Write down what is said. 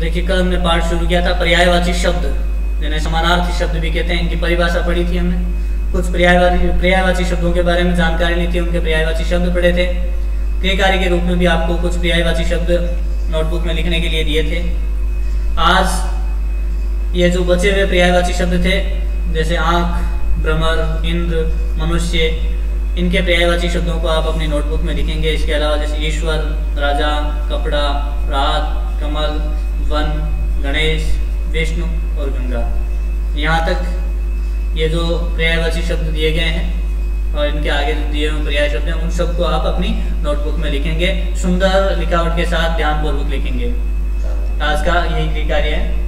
देखिए कल हमने पाठ शुरू किया था, पर्यायवाची शब्द। जिन्हें समानार्थी शब्द भी कहते हैं, इनकी परिभाषा पढ़ी थी हमने। कुछ पर्यायवाची पर्यायवाची शब्दों के बारे में जानकारी ली थी, उनके पर्यायवाची शब्द पढ़े थे। क्रियकारी के रूप में भी आपको कुछ पर्यायवाची शब्द नोटबुक में लिखने के लिए दिए थे। आज ये जो बचे हुए पर्यायवाची शब्द थे, जैसे आँख, भ्रमर, इंद्र, मनुष्य, इनके पर्यायवाची शब्दों को आप अपनी नोटबुक में लिखेंगे। इसके अलावा जैसे ईश्वर, राजा, कपड़ा, रात, कमल वन, गणेश, विष्णु और गंगा। यहाँ तक ये जो पर्यायवाची शब्द दिए गए हैं और इनके आगे जो दिए हुए पर्याय शब्द हैं, उन सबको आप अपनी नोटबुक में लिखेंगे। सुंदर लिखावट के साथ ध्यानपूर्वक लिखेंगे। आज का यही कार्य है।